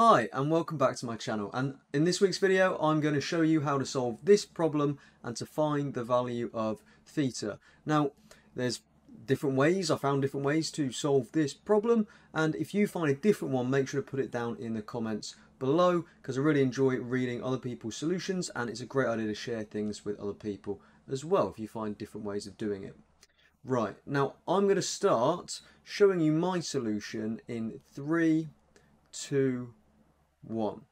Hi and welcome back to my channel and in this week's video I'm going to show you how to solve this problem and to find the value of theta. Now there's different ways, I found different ways to solve this problem and if you find a different one make sure to put it down in the comments below because I really enjoy reading other people's solutions and it's a great idea to share things with other people as well if you find different ways of doing it. Right, now I'm going to start showing you my solution in three, two, one.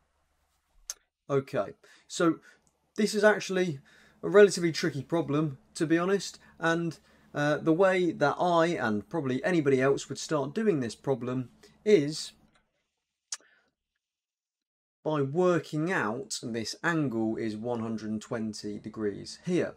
Okay, so this is actually a relatively tricky problem, to be honest, and uh, the way that I and probably anybody else would start doing this problem is by working out this angle is 120 degrees here.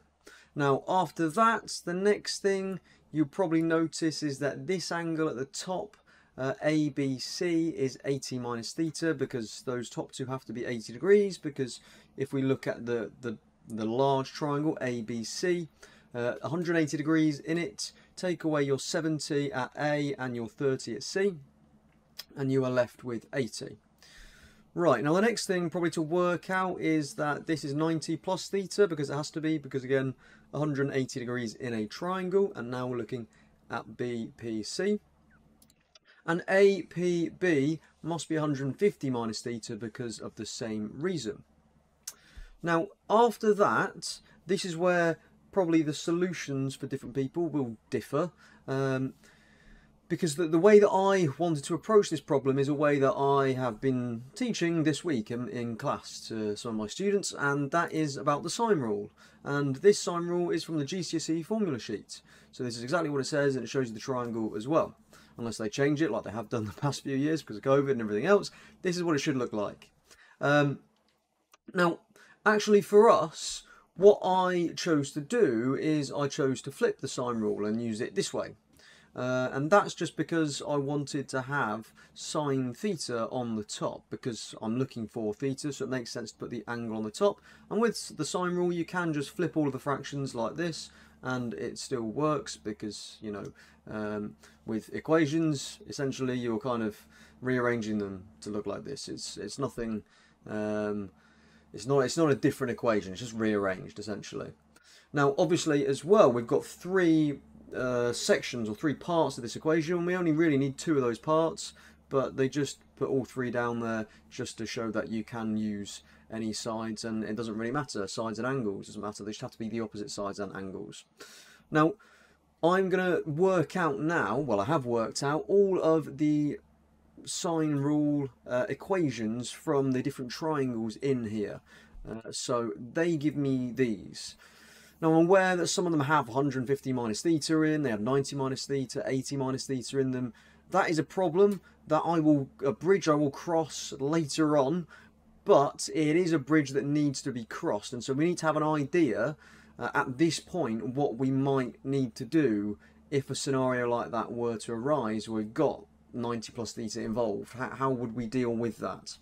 Now after that, the next thing you probably notice is that this angle at the top uh, ABC is 80 minus theta because those top two have to be 80 degrees because if we look at the, the, the large triangle ABC, uh, 180 degrees in it, take away your 70 at A and your 30 at C, and you are left with 80. Right, now the next thing probably to work out is that this is 90 plus theta because it has to be because again 180 degrees in a triangle and now we're looking at BPC. And APB must be 150 minus theta because of the same reason. Now, after that, this is where probably the solutions for different people will differ. Um, because the, the way that I wanted to approach this problem is a way that I have been teaching this week in, in class to some of my students, and that is about the sine rule. And this sine rule is from the GCSE formula sheet. So this is exactly what it says, and it shows you the triangle as well unless they change it like they have done the past few years because of COVID and everything else, this is what it should look like. Um, now, actually for us, what I chose to do is I chose to flip the sine rule and use it this way. Uh, and that's just because I wanted to have sine theta on the top because I'm looking for theta so it makes sense to put the angle on the top and with the sine rule you can just flip all of the fractions like this and it still works because you know um, with equations essentially you're kind of rearranging them to look like this. It's it's nothing um, it's not it's not a different equation. It's just rearranged essentially. Now obviously as well we've got three uh, sections or three parts of this equation. We only really need two of those parts but they just put all three down there just to show that you can use any sides and it doesn't really matter sides and angles doesn't matter. They just have to be the opposite sides and angles. Now I'm gonna work out now well I have worked out all of the sine rule uh, equations from the different triangles in here. Uh, so they give me these. Now I'm aware that some of them have 150 minus theta in, they have 90 minus theta, 80 minus theta in them. That is a problem that I will, a bridge I will cross later on but it is a bridge that needs to be crossed and so we need to have an idea uh, at this point what we might need to do if a scenario like that were to arise. We've got 90 plus theta involved. How, how would we deal with that?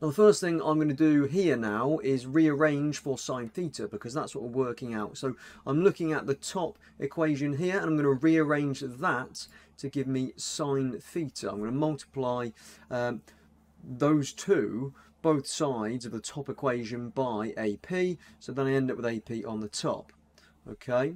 Now the first thing I'm going to do here now is rearrange for sine theta because that's what we're working out. So I'm looking at the top equation here and I'm going to rearrange that to give me sine theta. I'm going to multiply um, those two, both sides of the top equation by AP, so then I end up with AP on the top. Okay.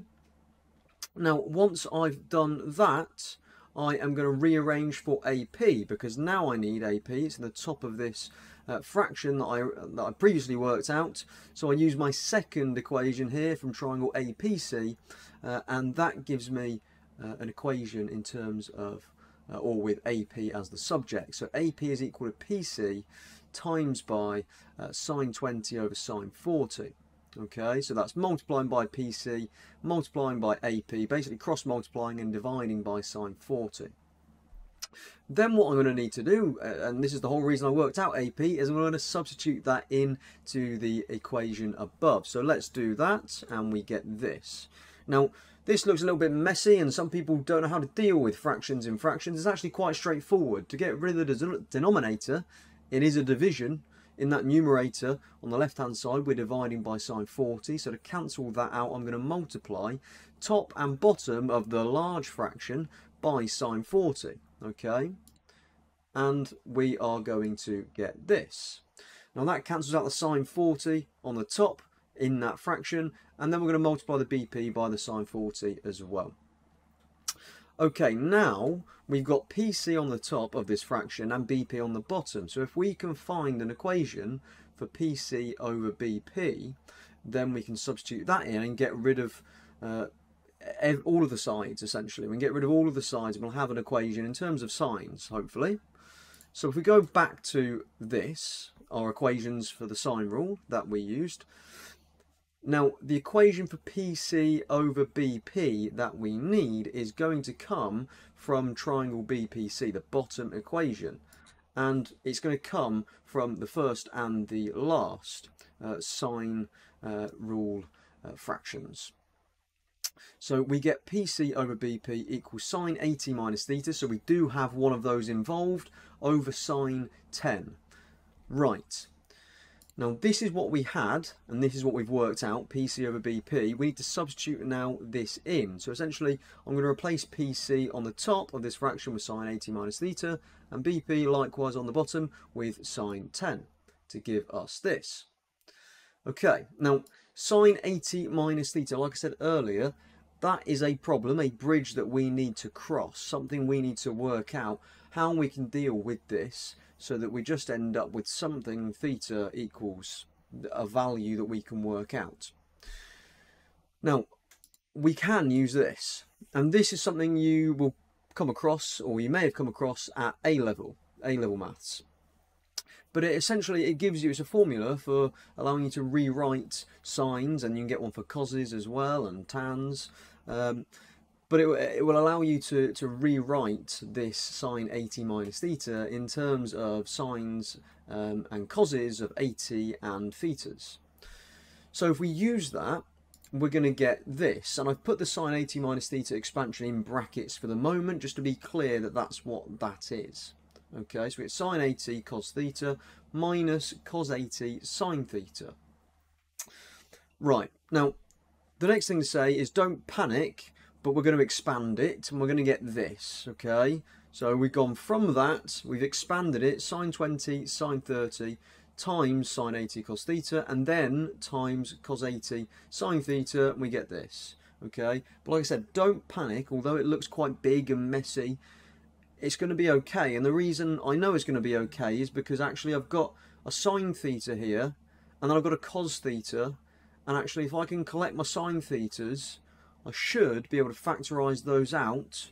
Now, once I've done that, I am going to rearrange for AP because now I need AP. It's in the top of this uh, fraction that I, that I previously worked out. So I use my second equation here from triangle APC uh, and that gives me uh, an equation in terms of uh, or with AP as the subject. So AP is equal to PC times by uh, sine 20 over sine 40. Okay, so that's multiplying by PC, multiplying by AP, basically cross multiplying and dividing by sine 40. Then what I'm going to need to do, uh, and this is the whole reason I worked out AP, is I'm going to substitute that in to the equation above. So let's do that, and we get this. Now, this looks a little bit messy and some people don't know how to deal with fractions in fractions. It's actually quite straightforward. To get rid of the denominator, it is a division. In that numerator, on the left-hand side, we're dividing by sine 40. So to cancel that out, I'm going to multiply top and bottom of the large fraction by sine 40. Okay. and we are going to get this. Now that cancels out the sine 40 on the top in that fraction, and then we're going to multiply the BP by the sine 40 as well. Okay, now we've got PC on the top of this fraction and BP on the bottom. So if we can find an equation for PC over BP, then we can substitute that in and get rid of uh, all of the sides, essentially. We can get rid of all of the sides and we'll have an equation in terms of sines, hopefully. So if we go back to this, our equations for the sine rule that we used, now, the equation for PC over BP that we need is going to come from triangle BPC, the bottom equation. And it's going to come from the first and the last uh, sine uh, rule uh, fractions. So we get PC over BP equals sine 80 minus theta. So we do have one of those involved over sine 10. Right. Now this is what we had, and this is what we've worked out, PC over BP. We need to substitute now this in. So essentially, I'm going to replace PC on the top of this fraction with sine 80 minus theta, and BP likewise on the bottom with sine 10 to give us this. Okay, now sine 80 minus theta, like I said earlier, that is a problem, a bridge that we need to cross, something we need to work out how we can deal with this so that we just end up with something theta equals a value that we can work out. Now, we can use this, and this is something you will come across, or you may have come across at A level, A level maths. But it essentially it gives you it's a formula for allowing you to rewrite sines, and you can get one for coses as well and tans. Um, but it, it will allow you to, to rewrite this sine 80 minus theta in terms of sines um, and coses of 80 and thetas. So if we use that, we're going to get this. And I've put the sine 80 minus theta expansion in brackets for the moment, just to be clear that that's what that is. Okay, so we get sine 80 cos theta minus cos 80 sine theta. Right, now, the next thing to say is don't panic but we're going to expand it and we're going to get this, okay? So we've gone from that, we've expanded it, sine 20, sine 30, times sine 80 cos theta, and then times cos 80 sine theta, and we get this, okay? But like I said, don't panic, although it looks quite big and messy, it's going to be okay. And the reason I know it's going to be okay is because actually I've got a sine theta here, and then I've got a cos theta, and actually if I can collect my sine thetas, I should be able to factorize those out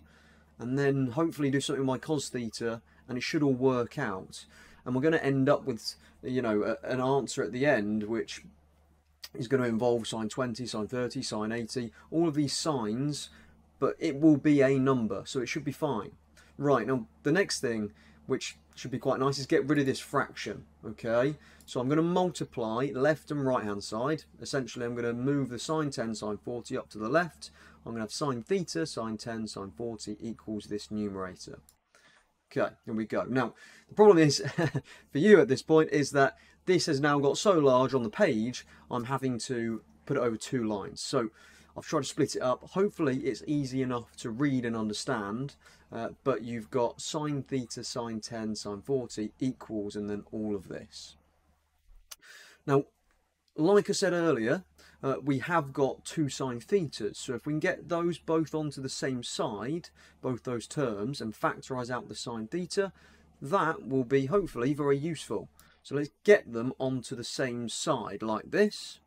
and then hopefully do something with my cos theta and it should all work out. And we're going to end up with, you know, a, an answer at the end which is going to involve sine 20, sine 30, sine 80, all of these sines, but it will be a number, so it should be fine. Right, now the next thing, which should be quite nice, is get rid of this fraction, okay? So I'm going to multiply left and right hand side. Essentially, I'm going to move the sine 10, sine 40 up to the left. I'm going to have sine theta, sine 10, sine 40 equals this numerator. Okay, here we go. Now, the problem is, for you at this point, is that this has now got so large on the page, I'm having to put it over two lines. So I've tried to split it up. Hopefully it's easy enough to read and understand, uh, but you've got sine theta, sine 10, sine 40 equals, and then all of this. Now, like I said earlier, uh, we have got two sine thetas. So if we can get those both onto the same side, both those terms, and factorise out the sine theta, that will be hopefully very useful. So let's get them onto the same side like this.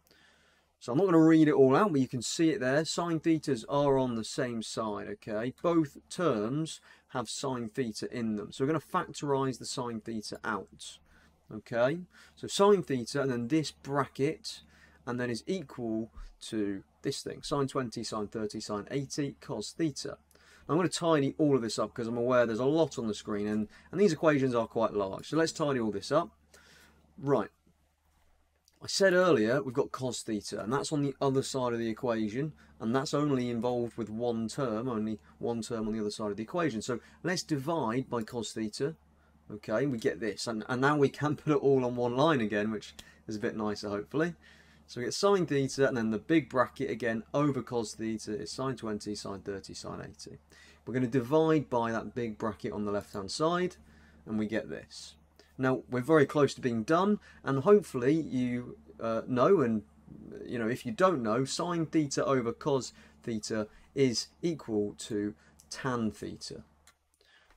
So I'm not going to read it all out, but you can see it there. Sine thetas are on the same side, okay? Both terms have sine theta in them. So we're going to factorise the sine theta out okay so sine theta and then this bracket and then is equal to this thing sine 20 sine 30 sine 80 cos theta I'm going to tidy all of this up because I'm aware there's a lot on the screen and, and these equations are quite large so let's tidy all this up right I said earlier we've got cos theta and that's on the other side of the equation and that's only involved with one term, only one term on the other side of the equation. So let's divide by cos theta Okay, we get this, and, and now we can put it all on one line again, which is a bit nicer, hopefully. So we get sine theta, and then the big bracket again over cos theta is sine 20, sine 30, sine 80. We're going to divide by that big bracket on the left-hand side, and we get this. Now, we're very close to being done, and hopefully you uh, know, and you know, if you don't know, sine theta over cos theta is equal to tan theta.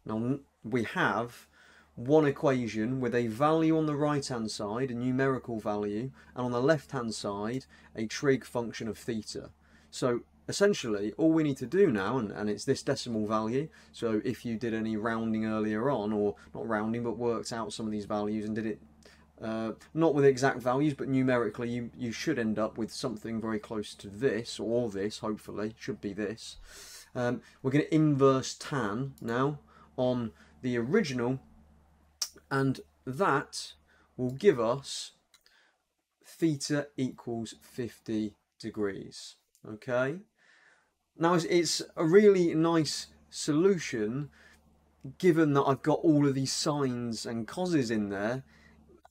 Now, we have one equation with a value on the right hand side, a numerical value, and on the left hand side, a trig function of theta. So essentially all we need to do now and, and it's this decimal value so if you did any rounding earlier on or not rounding but worked out some of these values and did it uh, not with exact values but numerically you, you should end up with something very close to this or this hopefully should be this. Um, we're going to inverse tan now on the original and that will give us theta equals 50 degrees okay now it's, it's a really nice solution given that I've got all of these sines and coses in there.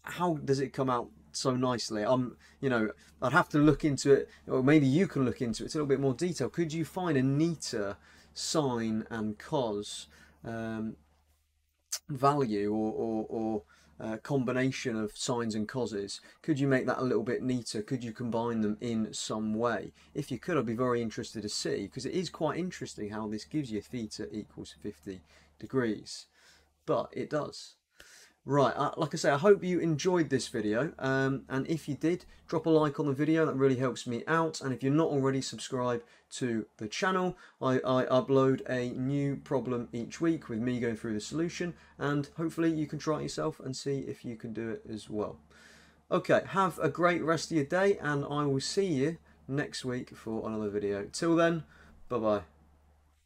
How does it come out so nicely? I'm, you know, I'd have to look into it, or maybe you can look into it a little bit more detail. Could you find a neater sine and cos um, value or, or, or uh, combination of sines and coses. Could you make that a little bit neater? Could you combine them in some way? If you could, I'd be very interested to see because it is quite interesting how this gives you theta equals 50 degrees. But it does. Right, uh, like I say, I hope you enjoyed this video, um, and if you did, drop a like on the video, that really helps me out, and if you're not already subscribed to the channel, I, I upload a new problem each week with me going through the solution, and hopefully you can try it yourself and see if you can do it as well. Okay, have a great rest of your day, and I will see you next week for another video. Till then, bye-bye.